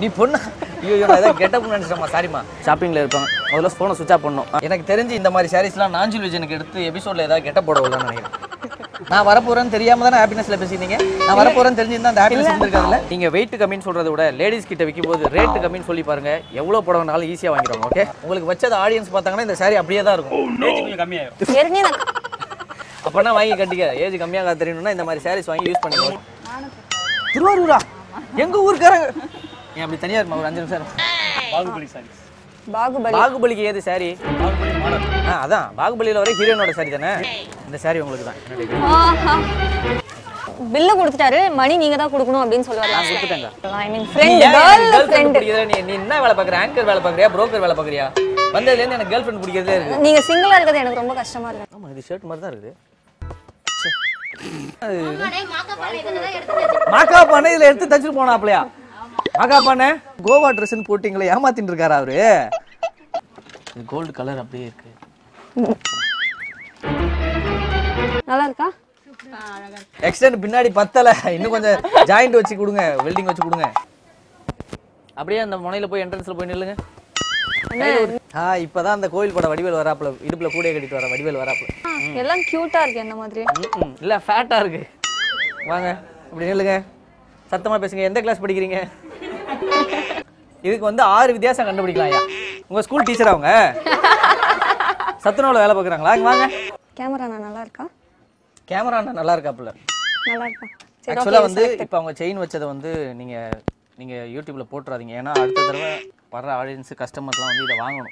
நீ பொண்ணு. ஐயோ ஏதாவது கெட்டப் நினைச்சிட்டமா சாரிம்மா ஷாப்பிங்ல இருப்பாங்க. முதல்ல ஃபோனை சுவிச் ஆஃப் பண்ணணும். எனக்கு தெரிஞ்சு இந்த மாதிரி சாரீஸ்லாம் நாஞ்சில் விஜயனுக்கு எடுத்து எபிசோட்ல ஏதாவது கெட்டப் போட விடலாம்னு நினைக்கிறேன். நான் வரப்போறேன்னு தெரியாம தானே ஹாப்பினஸ்ல பேசினீங்க நான் வரப்போறேன்னு தெரிஞ்சிருந்தா அந்த ஹாப்பினஸ் இருந்திருக்காதுல்ல? நீங்க வெயிட் கம்மின்னு சொல்றதை விட லேடிஸ் கிட்ட விற்கும் போது ரேட் கம்மின்னு சொல்லி பாருங்க. எவ்வளவு புடவைனாலும் ஈஸியா வாங்கிடுவாங்க ஓகே உங்களுக்கு வச்சது ஆடியன்ஸ் பார்த்தாங்கன்னா இந்த சாரி அப்படியே தான் இருக்கும். ரேட் கொஞ்சம் கம்மியாயிரும். அப்பனா வாங்கி கட்டிக்க. ஏஜ் கம்மியாக தெரியணும்னா இந்த மாதிரி சாரீஸ் வாங்கி யூஸ் பண்ணிக்கணும் திருவாரூரா? எங்க ஊருக்காரங்க? அப்படி தனியா இருமா ஒரு அஞ்சு நிமிஷம். பாகுபலி சாரீஸ் பாகுபலி. பாகுபலிக்கு ஏது சாரி? பாகுபலி மாடல். ஆ அதான். பாகுபலியில வர ஹீரோனோட சாரி தானே? இந்த சாரி உங்களுக்கு தான். பில்ல கொடுத்துட்டாரு. மணி நீங்க தான் கொடுக்கணும் அப்படின்னு சொல்லுவாரு. நான் கொடுத்துட்டேங்க. I mean friend girl friend நீ நீ என்ன வேலை பார்க்குற? ஆங்கர் வேலை பார்க்குறியா? புரோக்கர் வேலை பார்க்குறியா? வந்ததுலேருந்து எனக்கு கேர்ள் ஃப்ரெண்ட் பிடிக்கிறதே இருக்கு. நீங்க சிங்கிளா இருக்கிறது எனக்கு ரொம்ப கஷ்டமா இருக்கு. ஆமா இது ஷர்ட் மாதிரி தான். அது மாக்கா பானை இதுல எடுத்து தச்சுட்டு போனாப்லையா? மாக்கா பானை கோவா ட்ரெஸ்ன்னு போட்டிங்களே ஏமாத்தின்னு இருக்காரா அவரு? இது கோல்டு கலர் அப்படியே இருக்கு. நல்லா இருக்கா எக்ஸ்டெண்ட் பின்னாடி பத்தல இன்னும் கொஞ்சம் ஜாயிண்ட் வச்சு கொடுங்க வெல்டிங் வச்சு கொடுங்க. அப்படியே அந்த முனையில போய் என்ட்ரன்ஸ்ல போய் நில்லுங்க. ஆ இப்பதான் அந்த கோயில் படம் வடிவேல் வராப்புல இடுப்புல கூடைய கட்டிட்டு வர வடிவேல் வராப்புல. ஆ, எல்லாம் கியூட்டா இருக்கு என்ன மாதிரி. இல்ல ஃபேட்டா இருக்கு. வாங்க இப்படி நில்லுங்க. சத்தமா பேசுங்க எந்த கிளாஸ் படிக்கிறீங்க? இதுக்கு வந்து ஆறு வித்தியாசம் கண்டுபிடிக்கலாம் ஐயா. உங்க ஸ்கூல் டீச்சர் அவங்க? சத்துணவுல வேலை பார்க்குறாங்களா? இங்க வாங்க. கேமரா நல்லா இருக்கா? கேமரா நல்லா இருக்காப்புல. நல்லா இருக்கா? ஆக்சுவலாக வந்து இப்போ அவங்க செயின் வச்சதை வந்து நீங்க நீங்க யூடியூப்ல போட்டுறாதீங்க. ஏன்னா அடுத்த தடவை வர்ற ஆடியன்ஸ் கஸ்டமர்ஸ்லாம் வந்து இதை வாங்கணும்.